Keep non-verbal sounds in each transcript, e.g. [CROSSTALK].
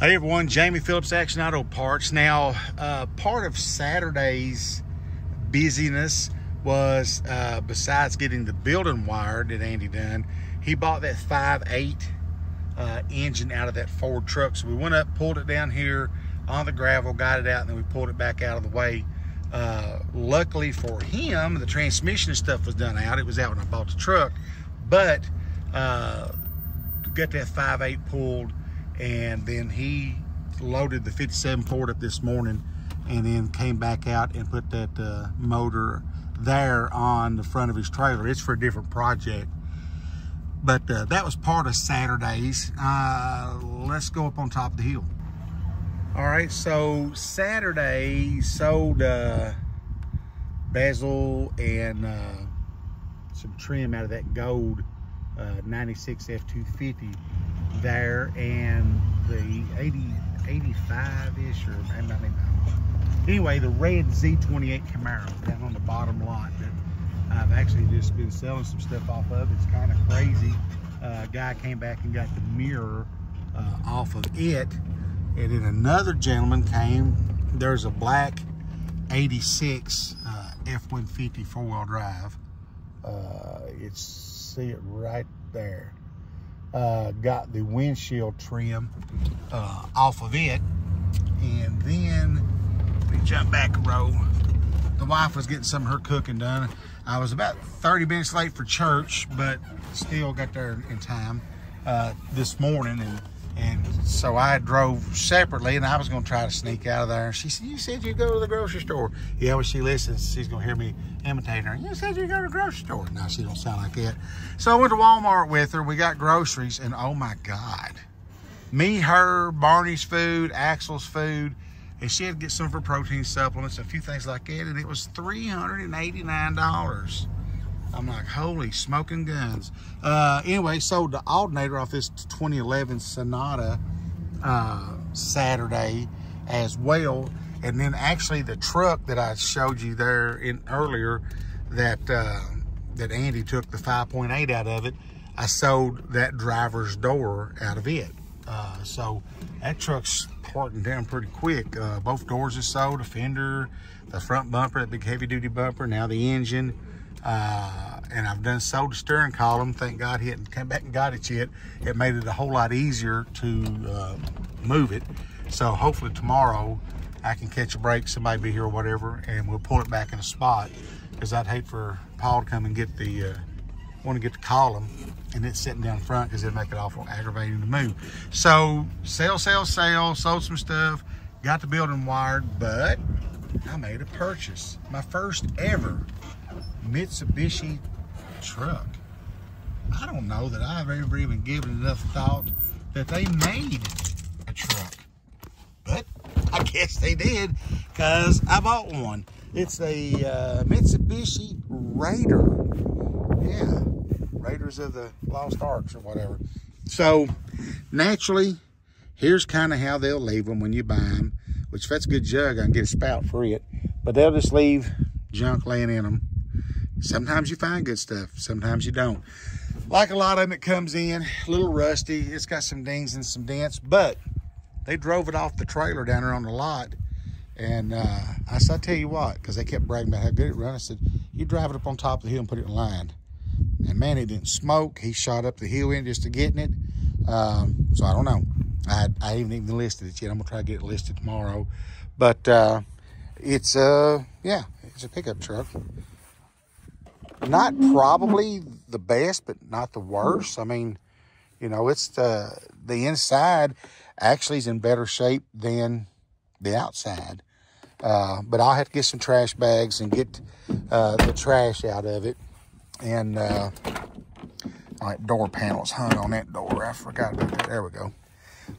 Hey everyone, Jayme Phillips Action Auto Parts. Now, uh, part of Saturday's busyness was, uh, besides getting the building wired that Andy done, he bought that 5.8 uh, engine out of that Ford truck. So we went up, pulled it down here on the gravel, got it out, and then we pulled it back out of the way. Uh, luckily for him, the transmission stuff was done out. It was out when I bought the truck, but uh, got that 5.8 pulled and then he loaded the 57 Ford up this morning and then came back out and put that uh, motor there on the front of his trailer. It's for a different project. But uh, that was part of Saturday's. Uh, let's go up on top of the hill. All right, so Saturday sold uh, bezel and uh, some trim out of that gold uh, 96 F250 there and the 80, 85-ish or I mean, anyway, the red Z28 Camaro down on the bottom lot that I've actually just been selling some stuff off of. It's kind of crazy. Uh, guy came back and got the mirror uh, off of it. And then another gentleman came. There's a black 86 uh, F-150 four-wheel drive. Uh, it's, see it right there uh, got the windshield trim uh, off of it. And then we jump back a row. The wife was getting some of her cooking done. I was about 30 minutes late for church, but still got there in time uh, this morning. And and so I drove separately and I was going to try to sneak out of there. And she said, you said you'd go to the grocery store. Yeah, when she listens, she's going to hear me imitating her. You said you'd go to the grocery store. No, she don't sound like that. So I went to Walmart with her. We got groceries and oh my God. Me, her, Barney's food, Axel's food. And she had to get some of her protein supplements, a few things like that. And it was $389. I'm like, holy smoking guns. Uh, anyway, sold the alternator off this 2011 Sonata uh, Saturday as well. And then actually the truck that I showed you there in earlier that uh, that Andy took the 5.8 out of it, I sold that driver's door out of it. Uh, so that truck's parting down pretty quick. Uh, both doors are sold, a fender, the front bumper, that big heavy duty bumper, now the engine. Uh, and I've done sold the steering column. Thank God he hadn't come back and got it yet. It made it a whole lot easier to uh, move it. So hopefully tomorrow I can catch a break, somebody be here or whatever, and we'll pull it back in a spot. Because I'd hate for Paul to come and get the, uh, want to get the column and it's sitting down front because it'd make it awful aggravating to move. So sell, sell, sell, sold some stuff, got the building wired, but I made a purchase. My first ever Mitsubishi truck. I don't know that I've ever even given enough thought that they made a truck. But I guess they did because I bought one. It's a uh, Mitsubishi Raider. Yeah, Raiders of the Lost Arks or whatever. So naturally, here's kind of how they'll leave them when you buy them. Which if that's a good jug, I can get a spout for it. But they'll just leave junk laying in them Sometimes you find good stuff, sometimes you don't. Like a lot of them, it comes in a little rusty. It's got some dings and some dents, but they drove it off the trailer down there on the lot. And uh, I said, I tell you what, because they kept bragging about how good it run. I said, you drive it up on top of the hill and put it in line. And man, it didn't smoke. He shot up the hill in just to getting it. Um, so I don't know. I, I haven't even listed it yet. I'm gonna try to get it listed tomorrow. But uh, it's, uh, yeah, it's a pickup truck not probably the best, but not the worst. I mean, you know, it's the the inside actually is in better shape than the outside. Uh, but I'll have to get some trash bags and get uh, the trash out of it. And uh, all right, door panels hung on that door. I forgot about that. There we go.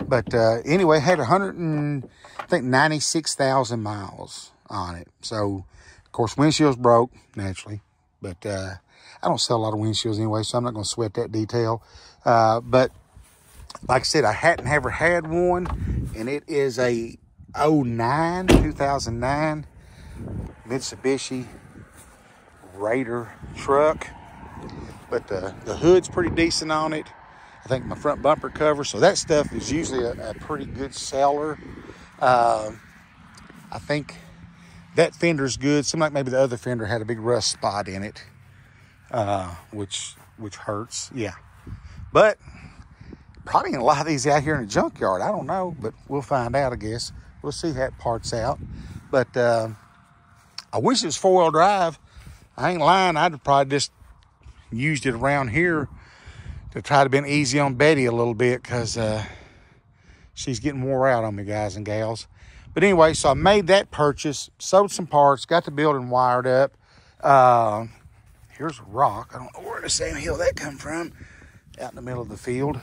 But uh, anyway, had 100 and I think 96,000 miles on it. So, of course, windshield's broke naturally. But uh, I don't sell a lot of windshields anyway, so I'm not going to sweat that detail. Uh, but like I said, I hadn't ever had one, and it is a 09, 2009 Mitsubishi Raider truck. But the, the hood's pretty decent on it. I think my front bumper cover. So that stuff is usually a, a pretty good seller. Uh, I think that fender's good. Seemed like maybe the other fender had a big rust spot in it, uh, which which hurts. Yeah, but probably a lot of these out here in the junkyard. I don't know, but we'll find out. I guess we'll see how it parts out. But uh, I wish it was four wheel drive. I ain't lying. I'd probably just used it around here to try to be easy on Betty a little bit because uh, she's getting wore out on me, guys and gals. But anyway, so I made that purchase, sold some parts, got the building wired up. Uh, here's a rock. I don't know where the same hill that come from, out in the middle of the field.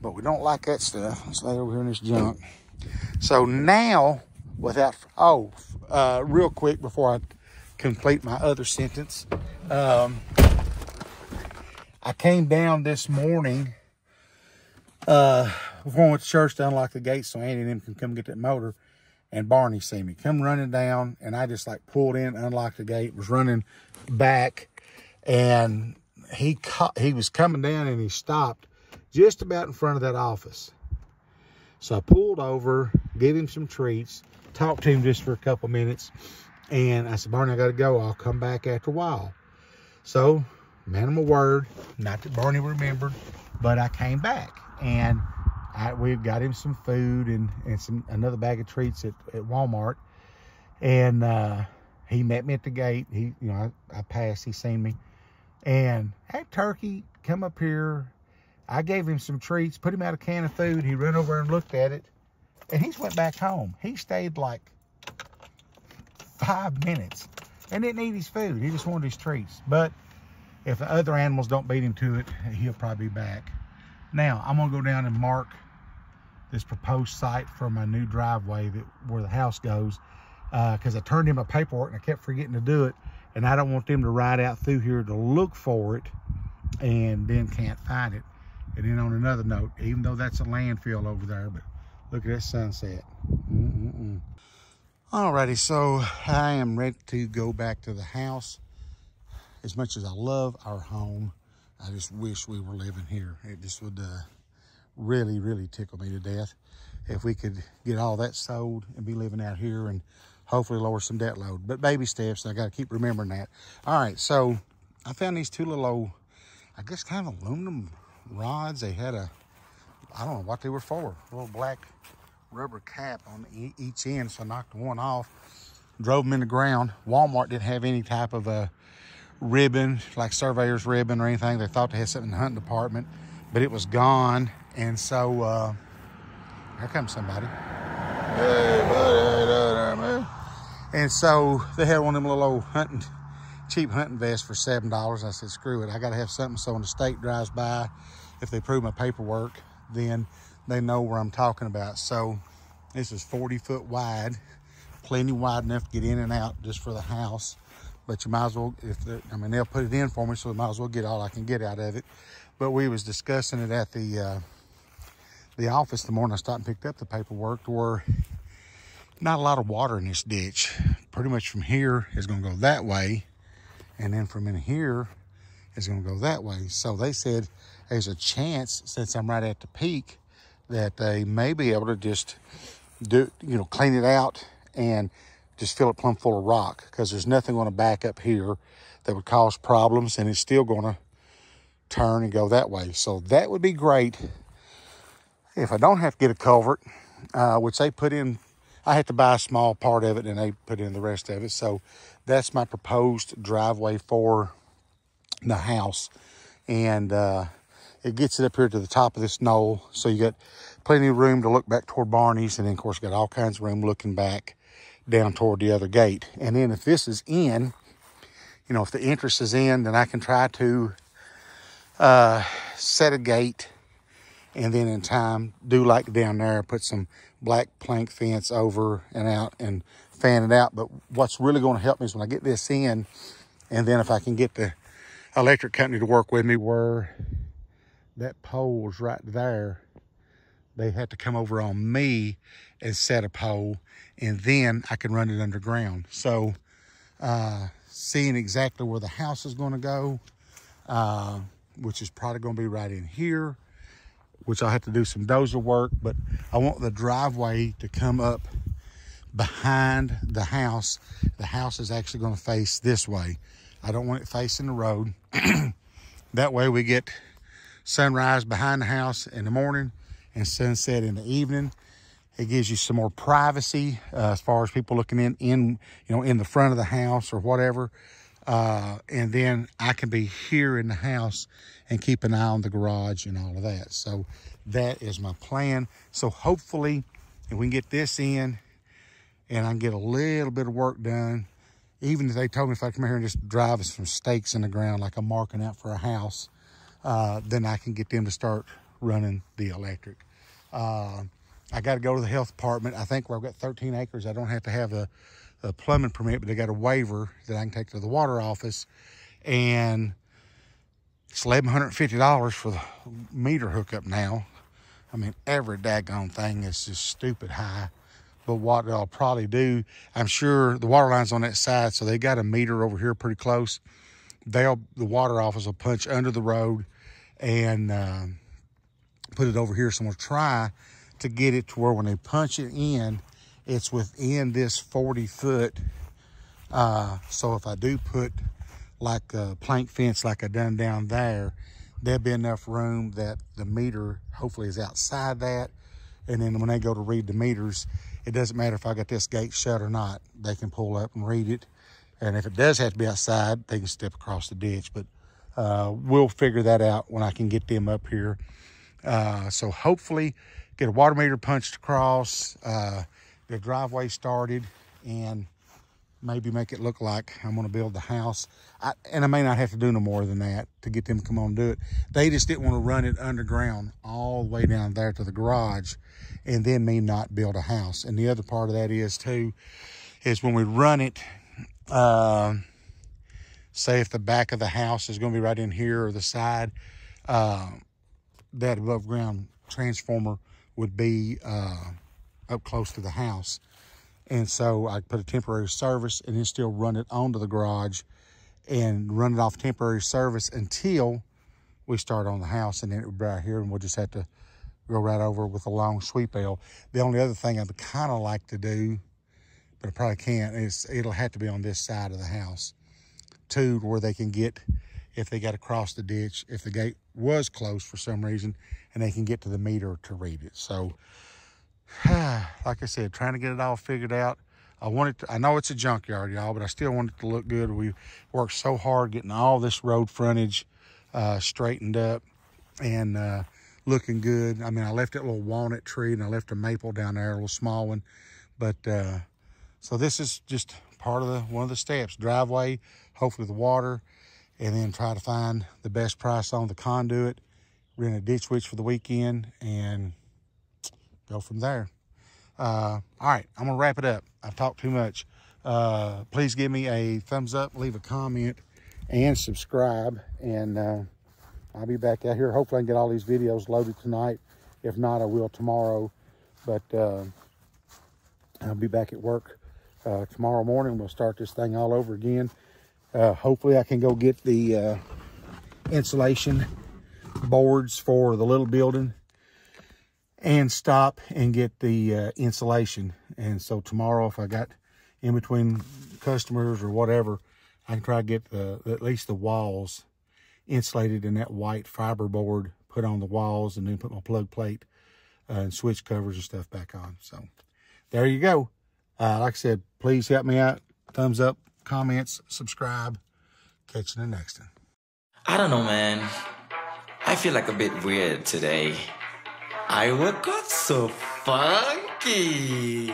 But we don't like that stuff. Let's lay over here in this junk. So now, without, oh, uh, real quick before I complete my other sentence. Um, I came down this morning uh, went to church to unlock the gate so Andy and them can come get that motor. And Barney see me come running down, and I just like pulled in, unlocked the gate, was running back, and he caught, he was coming down and he stopped just about in front of that office. So I pulled over, gave him some treats, talked to him just for a couple minutes, and I said, Barney, I got to go. I'll come back after a while. So man of my word, not that Barney remembered, but I came back and I, we got him some food and, and some another bag of treats at, at Walmart. And uh, he met me at the gate. He, you know, I, I passed, he seen me. And, hey, Turkey, come up here. I gave him some treats, put him out a can of food. He ran over and looked at it. And he went back home. He stayed like five minutes and didn't eat his food. He just wanted his treats. But if the other animals don't beat him to it, he'll probably be back. Now, I'm gonna go down and mark this proposed site for my new driveway that where the house goes because uh, I turned in my paperwork and I kept forgetting to do it and I don't want them to ride out through here to look for it and then can't find it. And then on another note, even though that's a landfill over there, but look at that sunset. Mm -mm -mm. Alrighty, so I am ready to go back to the house as much as I love our home, I just wish we were living here. It just would uh, really, really tickle me to death if we could get all that sold and be living out here and hopefully lower some debt load. But baby steps, I got to keep remembering that. All right, so I found these two little old, I guess kind of aluminum rods. They had a, I don't know what they were for, a little black rubber cap on each end. So I knocked one off, drove them in the ground. Walmart didn't have any type of a ribbon, like surveyor's ribbon or anything. They thought they had something in the hunting department, but it was gone. And so, uh, here comes somebody. Hey, buddy, man. And so they had one of them little old hunting, cheap hunting vests for $7. I said, screw it. I got to have something so when the state drives by, if they prove my paperwork, then they know where I'm talking about. So this is 40 foot wide, plenty wide enough to get in and out just for the house but you might as well, if I mean, they'll put it in for me, so I might as well get all I can get out of it. But we was discussing it at the uh, the office the morning I stopped and picked up the paperwork to where not a lot of water in this ditch. Pretty much from here is going to go that way. And then from in here is going to go that way. So they said there's a chance, since I'm right at the peak, that they may be able to just do, you know, clean it out and just fill it plumb full of rock because there's nothing going to back up here that would cause problems and it's still going to turn and go that way. So that would be great if I don't have to get a culvert, uh, which they put in. I had to buy a small part of it and they put in the rest of it. So that's my proposed driveway for the house. And uh, it gets it up here to the top of this knoll. So you got plenty of room to look back toward Barney's. And then, of course, got all kinds of room looking back down toward the other gate. And then if this is in, you know, if the entrance is in, then I can try to uh, set a gate and then in time do like down there, put some black plank fence over and out and fan it out. But what's really going to help me is when I get this in, and then if I can get the electric company to work with me where that pole's right there, they had to come over on me and set a pole and then I can run it underground. So uh, seeing exactly where the house is going to go, uh, which is probably going to be right in here. Which I'll have to do some dozer work, but I want the driveway to come up behind the house. The house is actually going to face this way. I don't want it facing the road. [CLEARS THROAT] that way we get sunrise behind the house in the morning and sunset in the evening. It gives you some more privacy uh, as far as people looking in, in, you know, in the front of the house or whatever. Uh, and then I can be here in the house and keep an eye on the garage and all of that. So that is my plan. So hopefully, if we can get this in and I can get a little bit of work done, even if they told me if I come here and just drive us some stakes in the ground like I'm marking out for a house, uh, then I can get them to start running the electric. Uh, I got to go to the health department. I think where I've got 13 acres, I don't have to have a, a plumbing permit, but they got a waiver that I can take to the water office. And it's $1,150 for the meter hookup now. I mean, every daggone thing is just stupid high. But what they'll probably do, I'm sure the water line's on that side, so they got a meter over here pretty close. They'll the water office will punch under the road and uh, put it over here. So we'll try to get it to where when they punch it in, it's within this 40 foot. Uh, so if I do put like a plank fence like I done down there, there'll be enough room that the meter hopefully is outside that. And then when they go to read the meters, it doesn't matter if I got this gate shut or not. They can pull up and read it. And if it does have to be outside, they can step across the ditch. But uh, we'll figure that out when I can get them up here. Uh, so hopefully get a water meter punched across, uh, the driveway started, and maybe make it look like I'm going to build the house. I, and I may not have to do no more than that to get them to come on and do it. They just didn't want to run it underground all the way down there to the garage and then me not build a house. And the other part of that is too, is when we run it, uh, say if the back of the house is going to be right in here or the side, uh, that above ground transformer would be uh, up close to the house. And so I put a temporary service and then still run it onto the garage and run it off temporary service until we start on the house and then it would be right here and we'll just have to go right over with a long sweep L. The only other thing I'd kind of like to do, but I probably can't, is it'll have to be on this side of the house too, where they can get, if they got to cross the ditch, if the gate was closed for some reason, and they can get to the meter to read it. So, [SIGHS] like I said, trying to get it all figured out. I want it to, I know it's a junkyard, y'all, but I still want it to look good. We worked so hard getting all this road frontage uh, straightened up. And uh, looking good. I mean, I left that little walnut tree and I left a maple down there, a little small one. But uh, so this is just part of the one of the steps. Driveway, hopefully the water, and then try to find the best price on the conduit, rent a ditch witch for the weekend, and go from there. Uh, all right, I'm gonna wrap it up. I've talked too much. Uh, please give me a thumbs up, leave a comment, and subscribe. And uh, I'll be back out here. Hopefully I can get all these videos loaded tonight. If not, I will tomorrow. But uh, I'll be back at work uh, tomorrow morning. We'll start this thing all over again. Uh, hopefully I can go get the insulation boards for the little building and stop and get the uh, insulation. And so tomorrow, if I got in between customers or whatever, I can try to get the, at least the walls insulated in that white fiber board, put on the walls, and then put my plug plate uh, and switch covers and stuff back on. So there you go. Uh, like I said, please help me out. Thumbs up, comments, subscribe. Catch you in the next one. I don't know, man. I feel like a bit weird today. I woke up so funky.